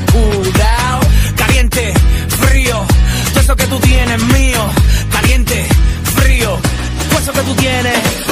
cuidado. Caliente, frío, todo eso que tú tienes mío. Caliente, frío, todo eso que tú tienes.